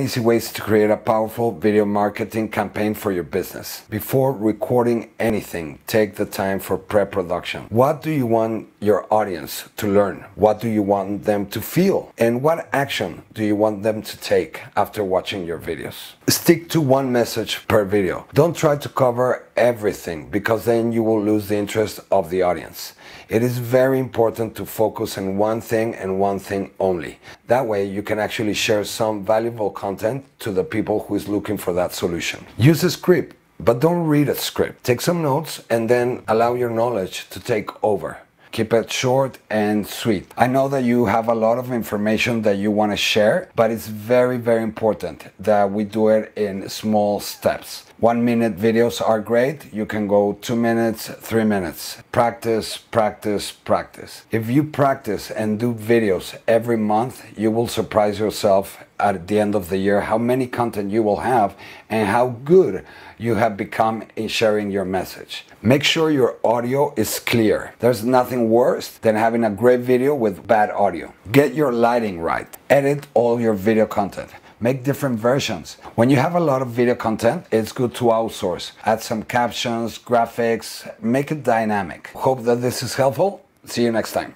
Easy ways to create a powerful video marketing campaign for your business. Before recording anything, take the time for pre-production. What do you want your audience to learn? What do you want them to feel? And what action do you want them to take after watching your videos? Stick to one message per video. Don't try to cover everything because then you will lose the interest of the audience. It is very important to focus on one thing and one thing only. That way you can actually share some valuable content to the people who is looking for that solution. Use a script, but don't read a script. Take some notes and then allow your knowledge to take over. Keep it short and sweet. I know that you have a lot of information that you want to share, but it's very, very important that we do it in small steps. One minute videos are great. You can go two minutes, three minutes. Practice, practice, practice. If you practice and do videos every month, you will surprise yourself at the end of the year how many content you will have and how good you have become in sharing your message. Make sure your audio is clear. There's nothing worse than having a great video with bad audio. Get your lighting right. Edit all your video content. Make different versions. When you have a lot of video content, it's good to outsource. Add some captions, graphics, make it dynamic. Hope that this is helpful. See you next time.